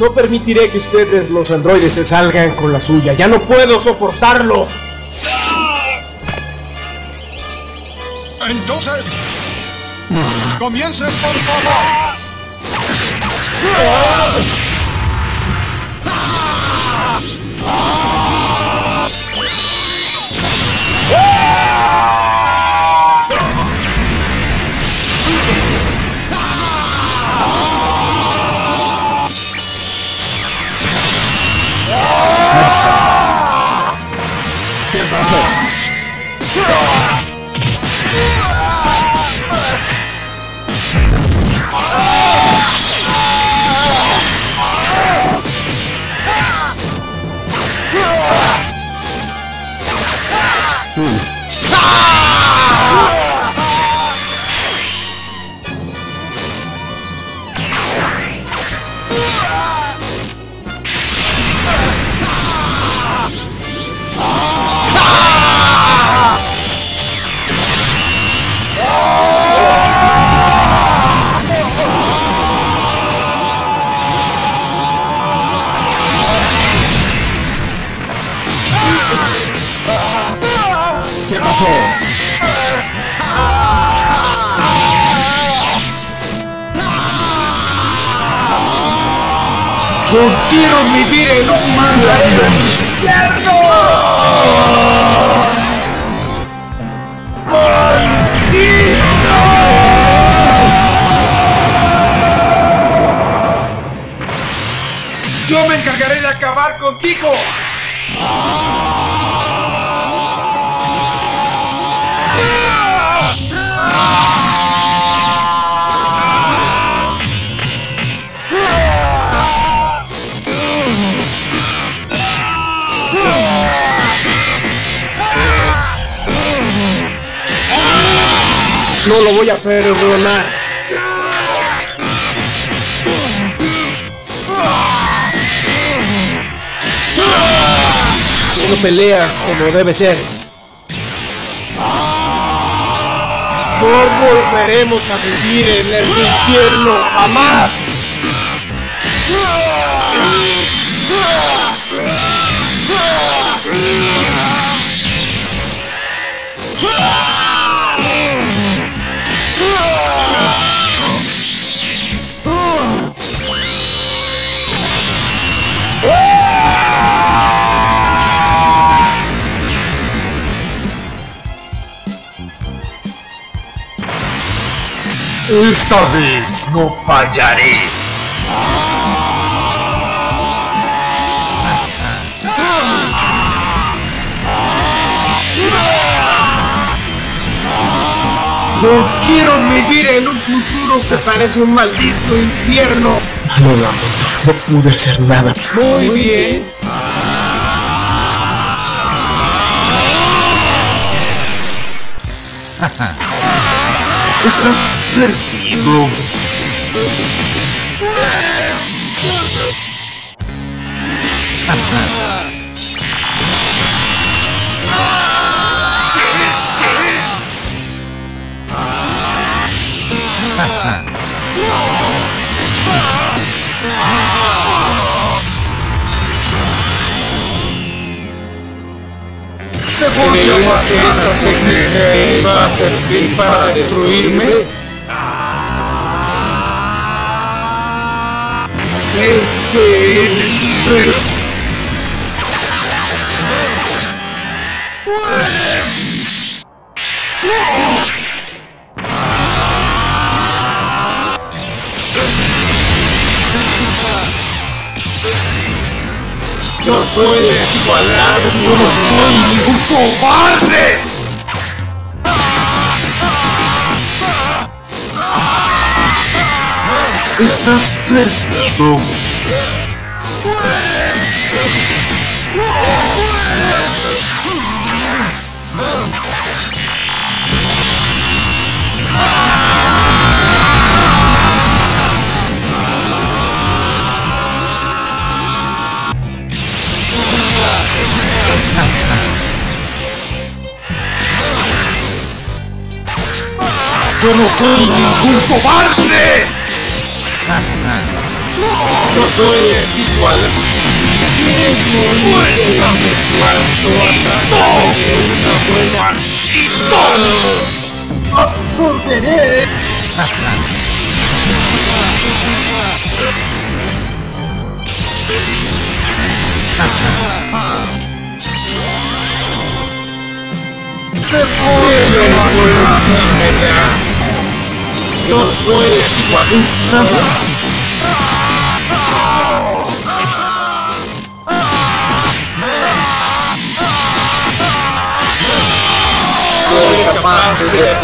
No permitiré que ustedes, los androides, se salgan con la suya. Ya no puedo soportarlo. Entonces, comiencen por favor. No quiero vivir en un infierno. Yo me encargaré de acabar contigo. No lo voy a perdonar. No peleas como debe ser. No volveremos a vivir en ese infierno jamás. Esta vez no fallaré. No quiero vivir en un futuro que parece un maldito infierno. Lo lamento, no pude hacer nada. Muy bien. Estás perdido. ¿Crees que esta técnica iba a servir para destruirme? Este es puedes igualar, yo no soy ningún cobarde. Estás perdido. Yo no soy ningún cobarde. No puedes igual. Quieres morir, déjame cuarto a de una buena. ¡Todo! ¡Absorberé! ¡Te puedes No puedes igual. Estás... capaz de...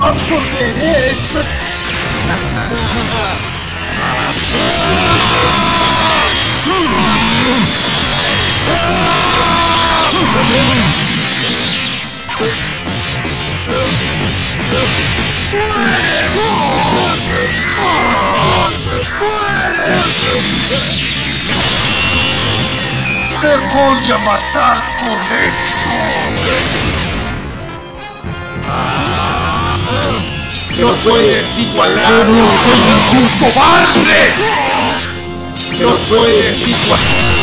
¡Absorberé eso! ¡Te voy a matar con esto! ¡No puedes igualar! ¡Yo no soy ningún cobarde! ¡No puedes igualar!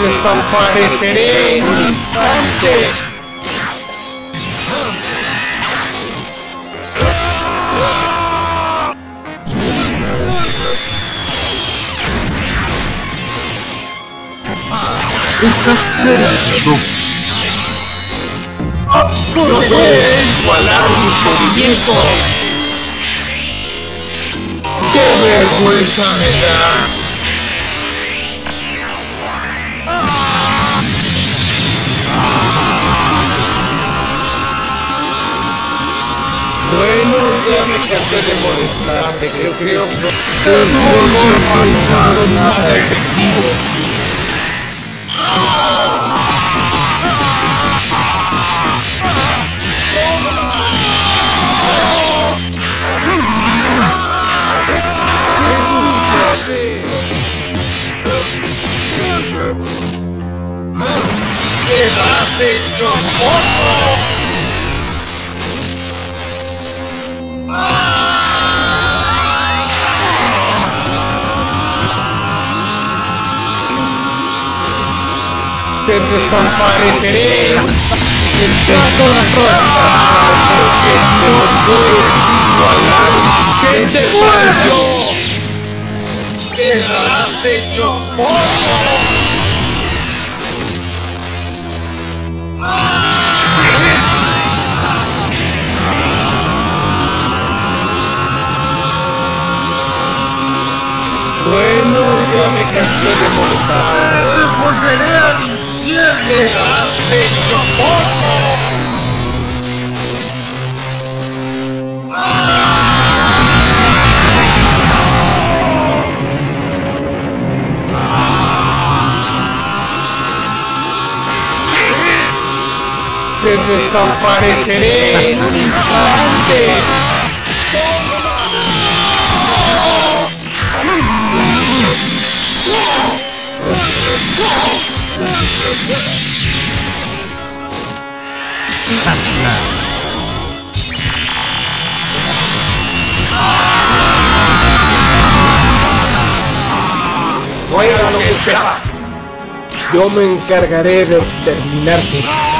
Te desapareceré en un instante. Estás perdido. No puedes igualar mis movimientos. ¡Qué vergüenza me das! Ya me cansé de molestarte, creo, creo que no he nada ¿Qué has hecho, porco? Te desapareceré. Estás con porque no puedes igualar que te puedo. ¿Qué has hecho poco? Bueno, ya me cansé de molestar. ¡Volveré a ¡Me has hecho poco! Te desapareceré en un instante. No Yo me encargaré de exterminarte.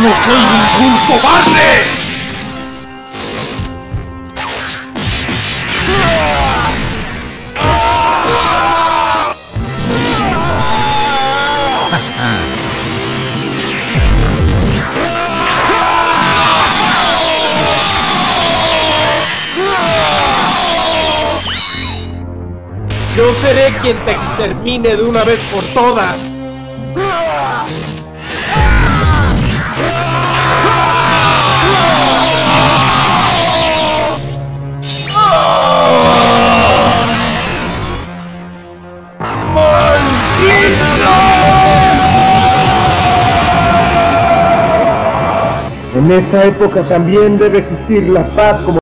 No soy ningún cobarde! Yo seré quien te extermine de una vez por todas. Esta época también debe existir la paz como